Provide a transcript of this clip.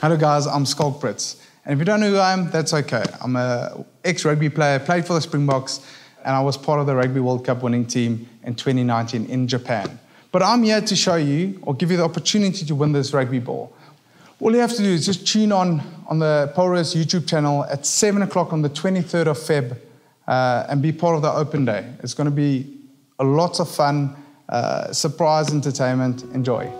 Hello, guys. I'm Schalk Brits. And if you don't know who I am, that's okay. I'm an ex-rugby player, played for the Springboks, and I was part of the Rugby World Cup winning team in 2019 in Japan. But I'm here to show you, or give you the opportunity to win this rugby ball. All you have to do is just tune on on the Paul Roos YouTube channel at 7 o'clock on the 23rd of Feb uh, and be part of the open day. It's going to be a lot of fun, uh, surprise entertainment. Enjoy.